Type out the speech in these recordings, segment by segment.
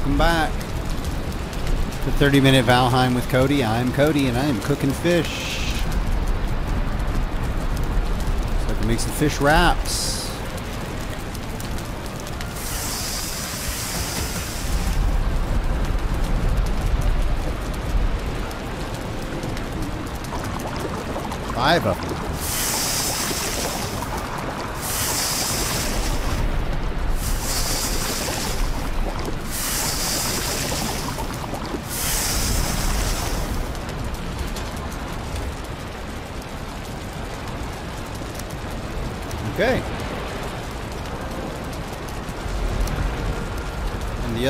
Welcome back to 30 Minute Valheim with Cody. I'm Cody and I am cooking fish. So I can make some fish wraps. Five of them.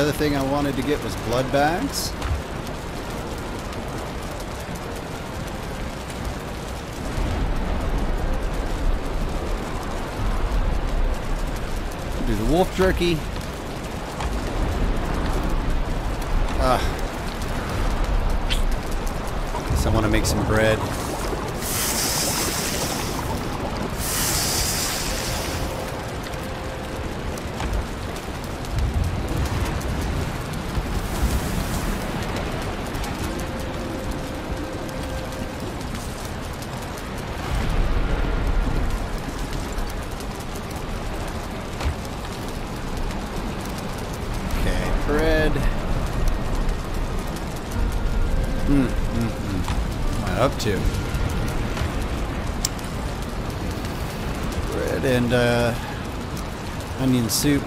Other thing I wanted to get was blood bags. Do the wolf jerky. Ah. I want to make some bread. Okay, bread. Mm, mm, mm. What am I up to? Bread and uh, onion soup.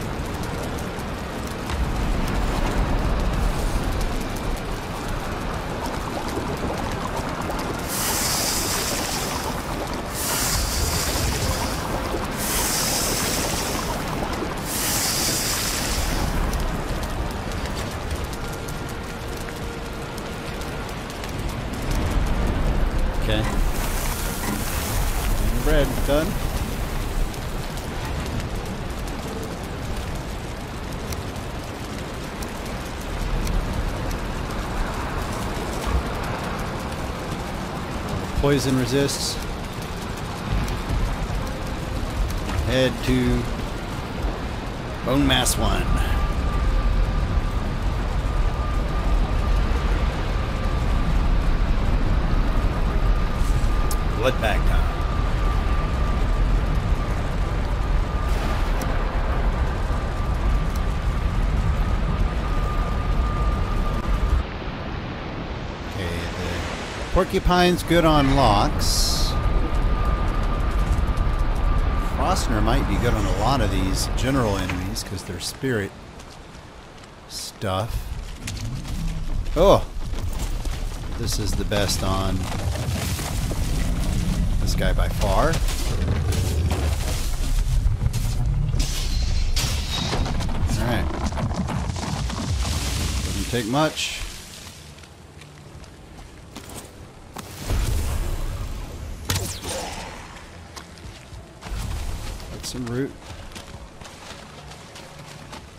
Okay. And bread done. Poison resists. Head to Bonemass one. Blood bag time. Okay, the porcupine's good on Lox. Frostner might be good on a lot of these general enemies because they're spirit stuff. Oh! This is the best on this guy by far. Alright. Doesn't take much. Get some root.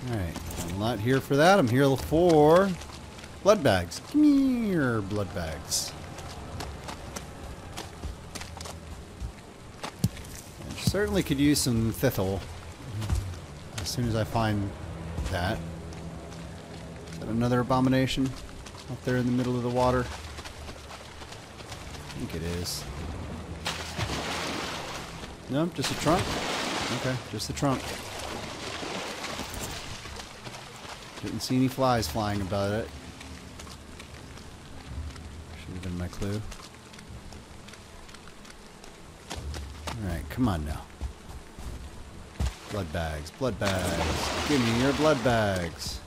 Alright. I'm not here for that. I'm here for blood bags. Come here, blood bags. I certainly could use some thistle mm-hmm, as soon as I find that. Is that another abomination up there in the middle of the water? I think it is. No, just a trunk? Okay, just the trunk. Didn't see any flies flying about it. Should have been my clue. Alright, come on now. Blood bags, blood bags. Give me your blood bags.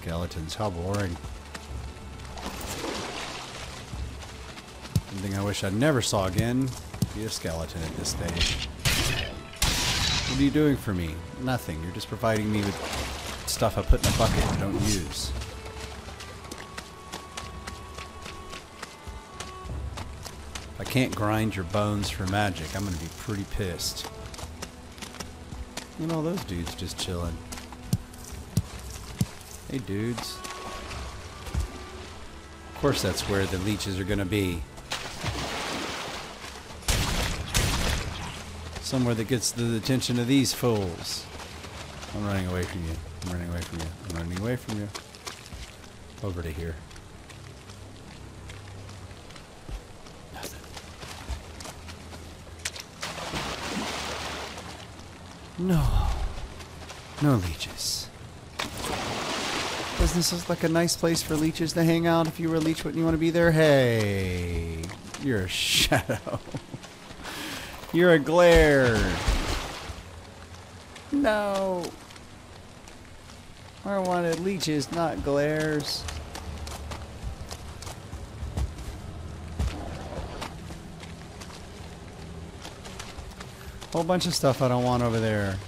Skeletons, how boring. Something I wish I never saw again. Be a skeleton at this stage. What are you doing for me? Nothing. You're just providing me with stuff I put in a bucket and don't use. If I can't grind your bones for magic, I'm gonna be pretty pissed. At all those dudes just chilling. Hey dudes. Of course that's where the leeches are gonna be. Somewhere that gets the attention of these fools. I'm running away from you. I'm running away from you. I'm running away from you. Over to here. Nothing. No. No leeches. Doesn't like a nice place for leeches to hang out? If you were a leech, wouldn't you want to be there? Hey, you're a shadow. you're a glare. No. I wanted leeches, not glares. Whole bunch of stuff I don't want over there.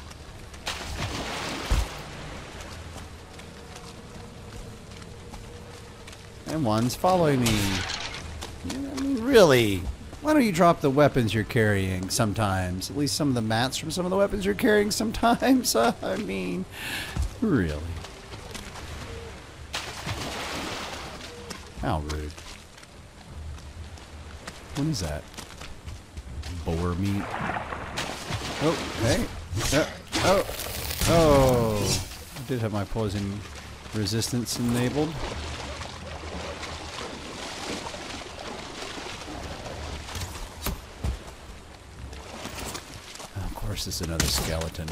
And one's following me. Really? Why don't you drop the weapons you're carrying sometimes? At least some of the mats from some of the weapons you're carrying sometimes. I mean, really? How rude. What is that? Boar meat? Oh, hey. Uh, oh. Oh. I did have my poison resistance enabled. Of course, it's another skeleton.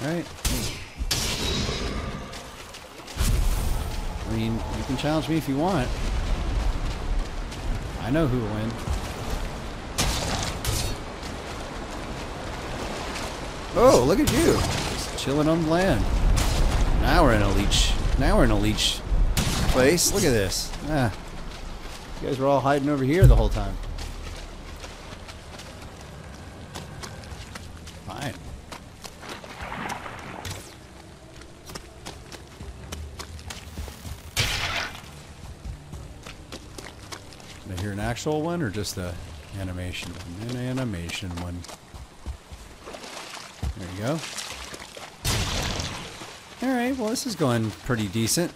Alright. I mean, you can challenge me if you want. I know who will win. Oh, look at you. Chilling on land. Now we're in a leech. Now we're in a leech place. Look at this. Ah. You guys were all hiding over here the whole time. Fine. Did I hear an actual one or just a animation one? An animation one. There you go. Alright, well this is going pretty decent.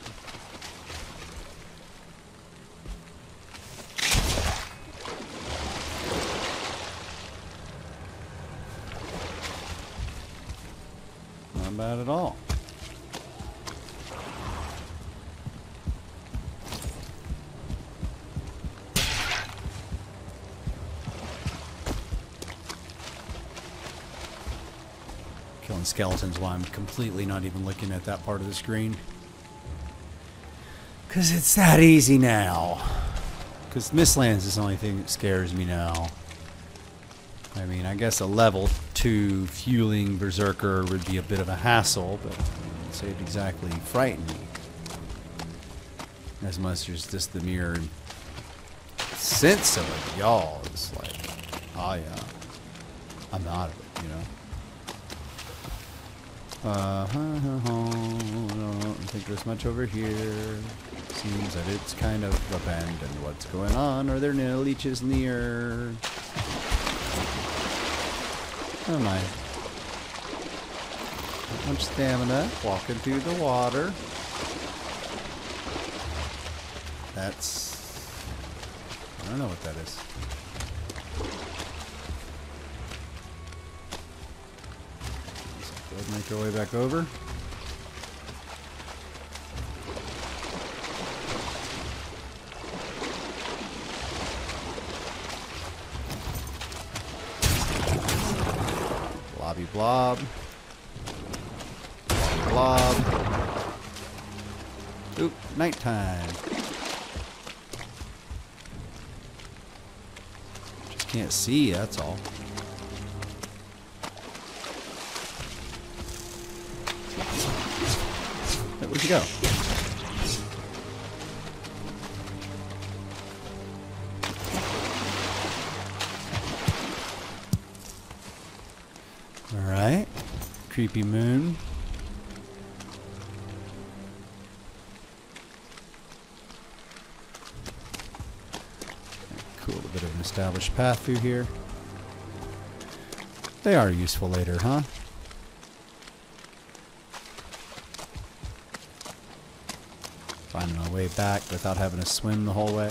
Skeletons while I'm completely not even looking at that part of the screen. Because it's that easy now. Because Mistlands is the only thing that scares me now. I mean, I guess a level 2 Fuling Berserker would be a bit of a hassle, but I'd say it exactly frighten me. As much as just the mere sense of it, y'all. It's like, oh yeah, I'm out of it, you know? Uh, I don't think there's much over here. Seems that it's kind of abandoned. What's going on? Are there no leeches near? Oh my. Not much stamina. Walking through the water. That's... I don't know what that is. Make our way back over. Blobby blob. Blob. Oop, nighttime. Just can't see, that's all. Where'd you go? Alright. Creepy moon. Cool, a bit of an established path through here. They are useful later, huh? Finding my way back without having to swim the whole way.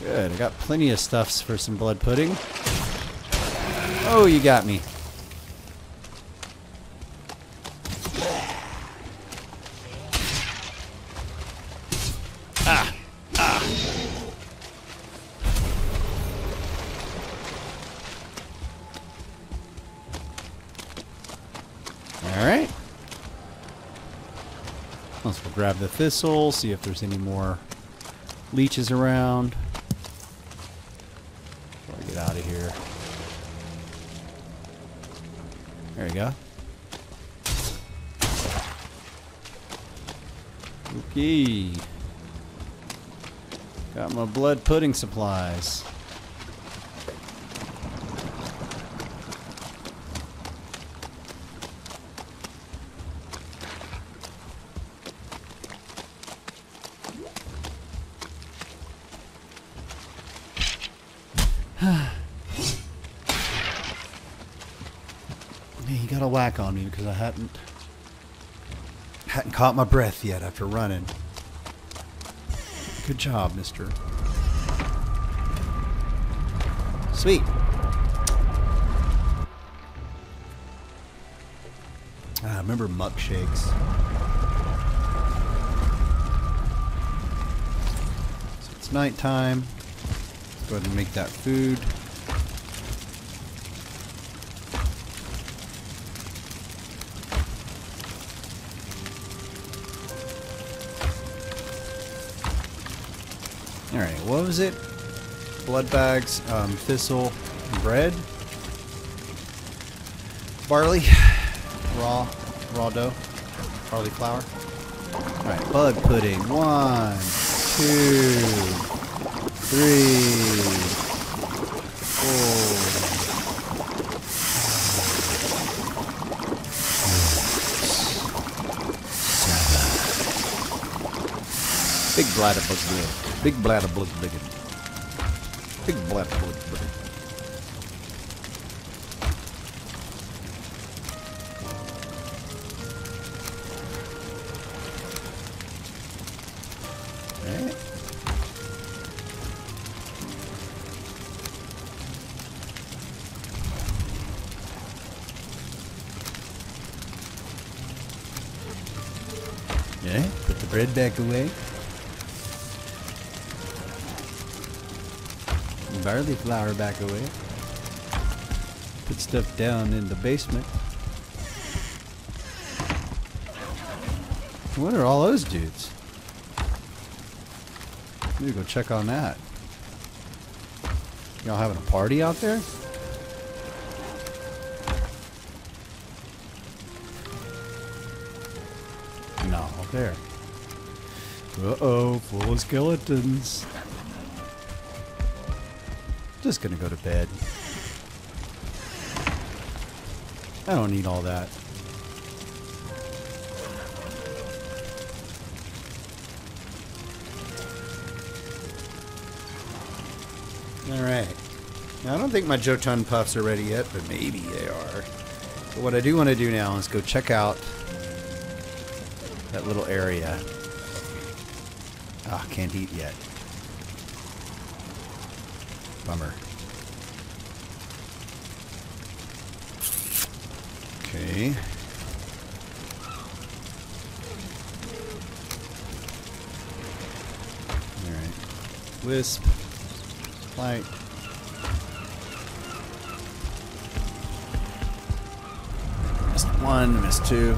Good, I got plenty of stuffs for some blood pudding. Oh, you got me. The thistle, see if there's any more leeches around. Before I get out of here. There we go. Okay. Got my blood pudding supplies. He got a whack on me because I hadn't hadn't caught my breath yet after running. Good job, mister. Sweet. Ah, I remember muckshakes. So it's nighttime. Go ahead and make that food. Alright, what was it? Blood bags, um, thistle, bread, barley, raw, raw dough, barley flour. Alright, bug pudding. One, two, three. Big bladder bug blood. Big bladder bug blood. Big bladder bug. Back away. barley flour back away. Put stuff down in the basement. What are all those dudes? Need to go check on that. Y'all having a party out there? No, there. Uh-oh, full of skeletons. Just gonna go to bed. I don't need all that. Alright. Now, I don't think my Jotun puffs are ready yet, but maybe they are. But what I do want to do now is go check out that little area. Ah, can't eat yet. Bummer. Okay. Alright. Wisp. Light. Missed one, missed two.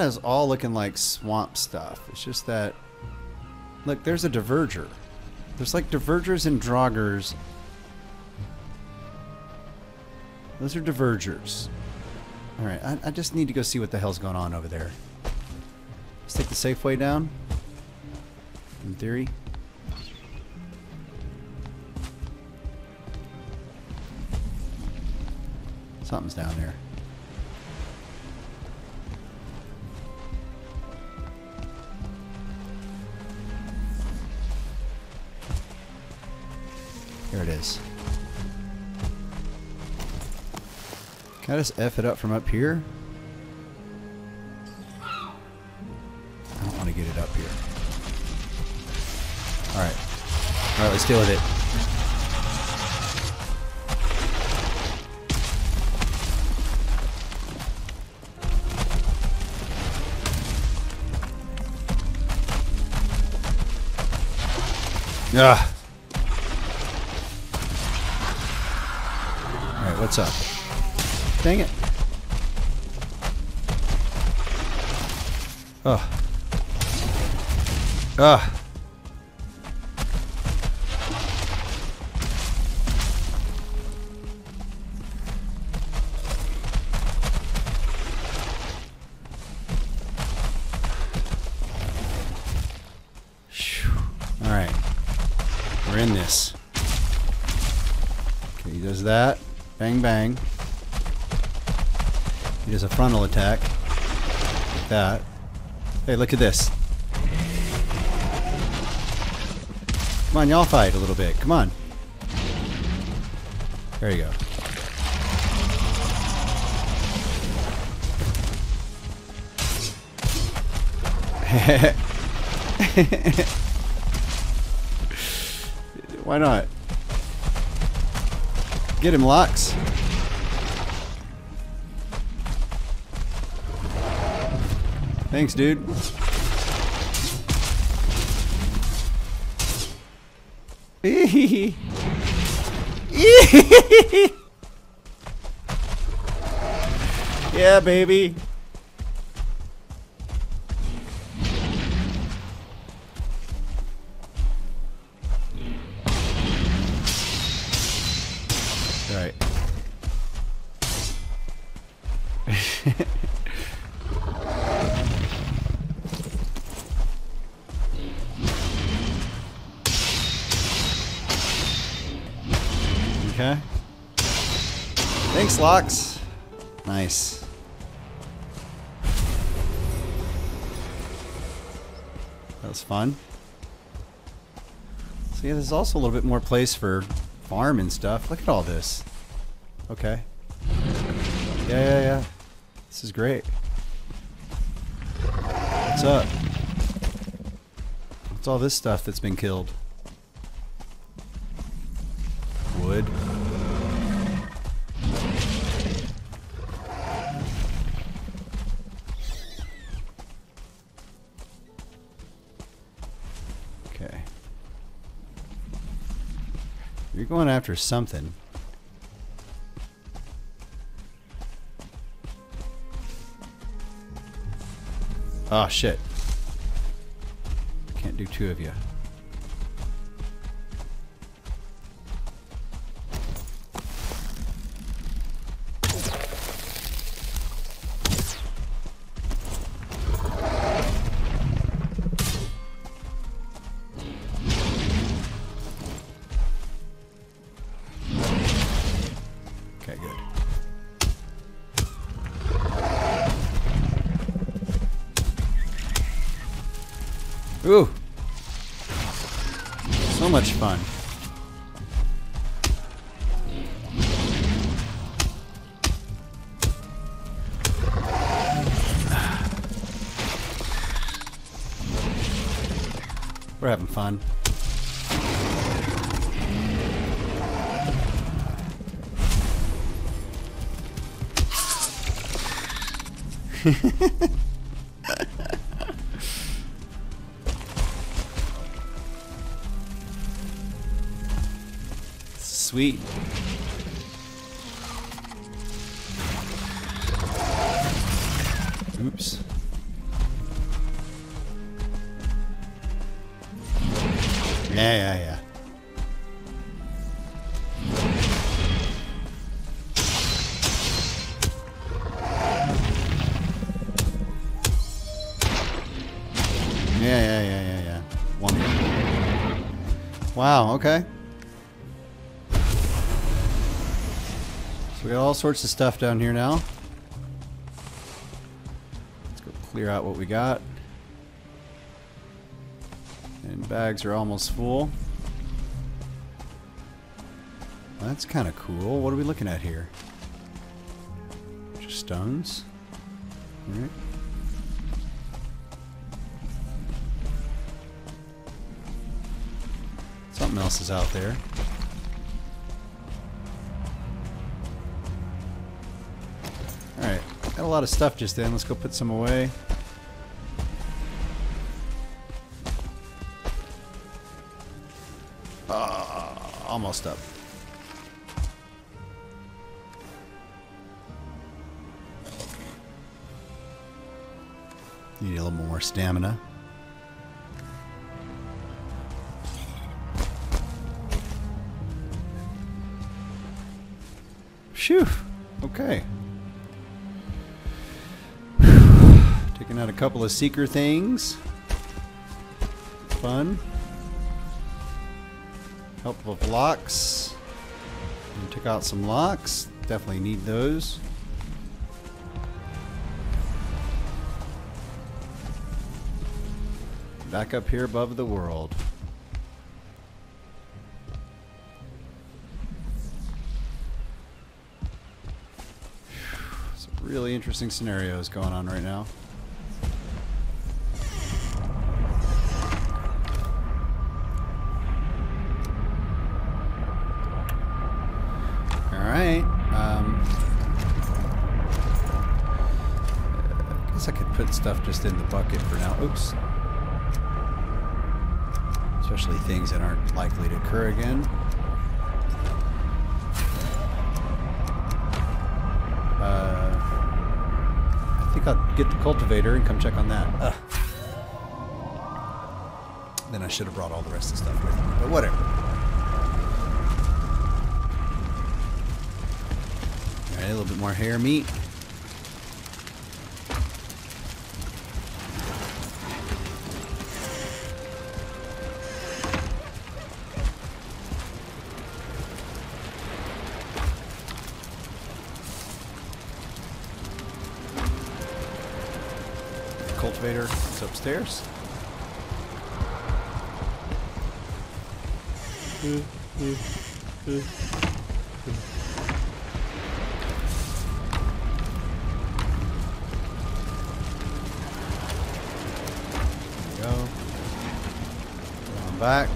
Is all looking like swamp stuff. It's just that... Look, there's a Dvergr. There's like Dvergrs and Draugrs. Those are Dvergrs. Alright, I, I just need to go see what the hell's going on over there. Let's take the safe way down. In theory. Something's down there. Here it is. Can I just F it up from up here? I don't want to get it up here. Alright. Alright, let's deal with it. Ugh. What's up? Dang it. Ugh. Ugh. Bang, bang. He does a frontal attack. Like that. Hey, look at this. Come on, y'all fight a little bit. Come on. There you go. Why not? Get him, Lux. Thanks, dude. yeah, baby. Okay. Thanks, Lox. Nice. That was fun. So yeah, there's also a little bit more place for farm and stuff. Look at all this. Okay. Yeah, yeah, yeah. This is great. What's up? What's all this stuff that's been killed? Going after something. Oh shit. Can't do two of you. Fun. Sweet. Sorts of stuff down here now. Let's go clear out what we got. And bags are almost full. That's kind of cool. What are we looking at here? Just stones? Alright. Something else is out there. Got a lot of stuff just in. Let's go put some away. Uh, almost up. Need a little more stamina. Couple of seeker things. Fun. Help of Lox. Took out some Lox. Definitely need those. Back up here above the world. Some really interesting scenarios going on right now. Stuff just in the bucket for now. Oops. Especially things that aren't likely to occur again. Uh, I think I'll get the cultivator and come check on that. Ugh. Then I should have brought all the rest of the stuff with me, but whatever. Alright, a little bit more hare meat. Upstairs. There we go. On back.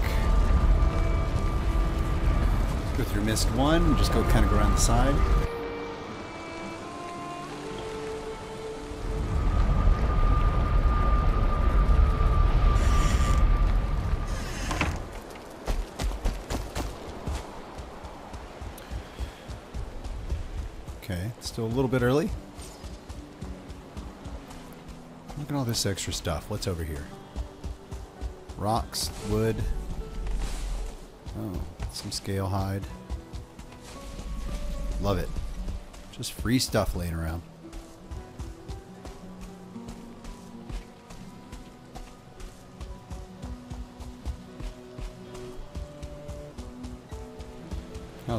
Go through mist one, just go kind of go around the side. Still a little bit early. Look at all this extra stuff. What's over here? Rocks, wood. Oh, some scale hide. Love it. Just free stuff laying around.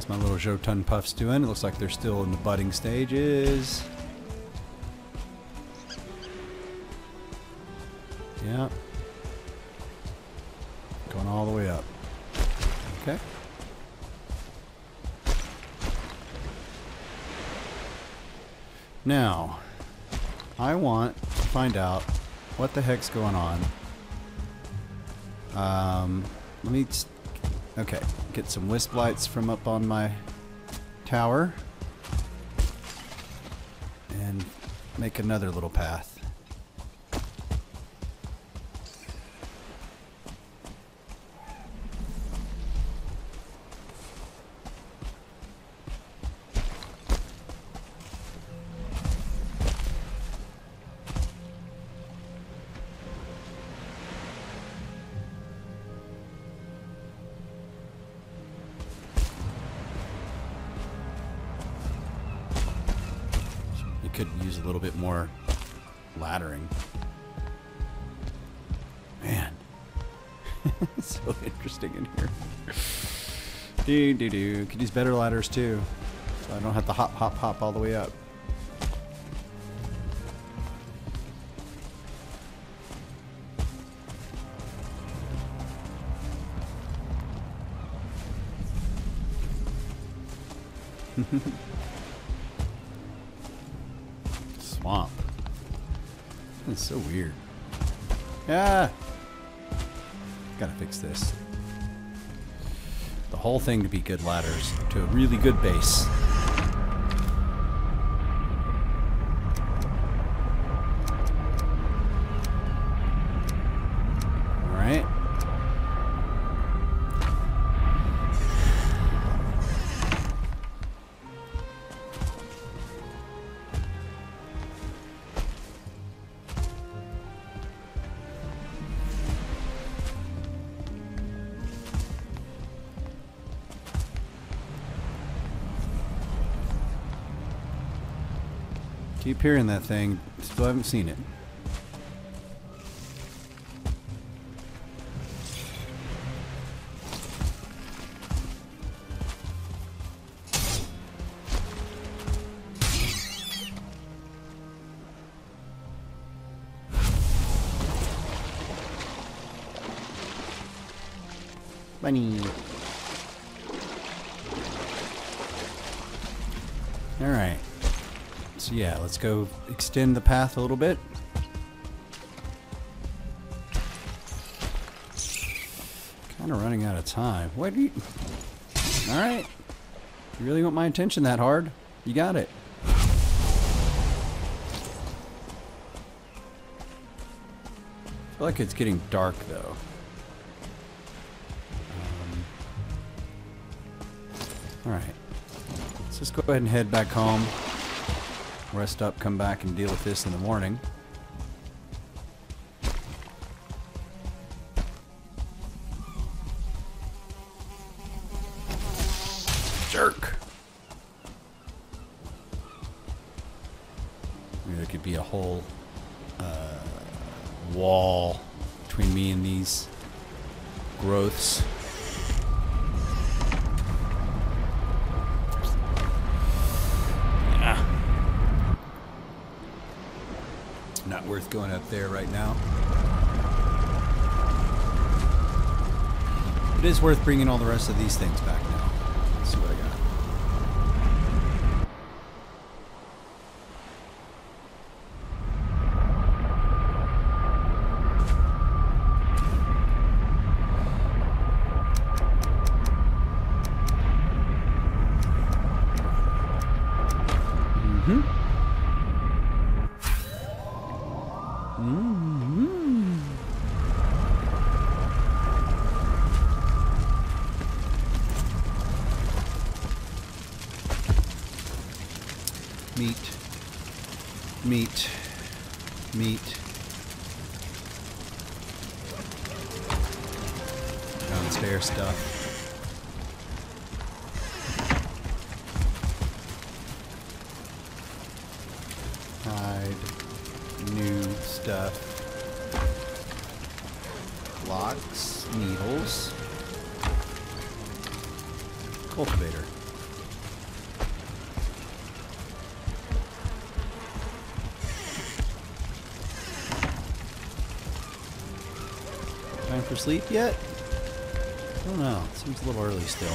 How's my little Jotun puffs doing? It looks like they're still in the budding stages. Yeah. Going all the way up. Okay. Now, I want to find out what the heck's going on. Um, let me. Okay, get some wisp lights from up on my tower. And make another little path. Do do. Could use better ladders too. So I don't have to hop hop hop all the way up. Swamp. That's so weird. Yeah. Gotta fix this. Whole thing to be good ladders to a really good base. Keep hearing that thing. Still haven't seen it. Bunny. Let's go extend the path a little bit. Kind of running out of time. What you... All right. You really want my attention that hard? You got it. I feel like it's getting dark though. Um, all right. Let's just go ahead and head back home rest up, come back and deal with this in the morning. Worth bringing all the rest of these things back Meat. Time for sleep yet? I don't know. Seems a little early still.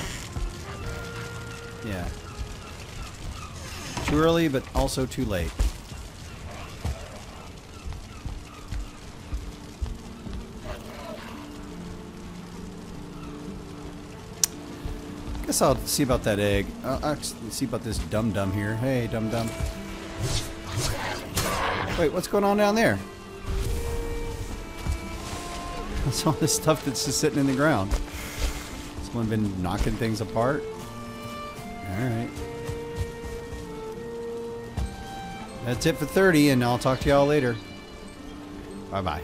Yeah. Too early, but also too late. Guess I'll see about that egg. Uh, I'll see about this dum dum here. Hey, dum dum. Wait, what's going on down there? What's all this stuff that's just sitting in the ground? Someone been knocking things apart? Alright. That's it for 30, and I'll talk to y'all later. Bye bye.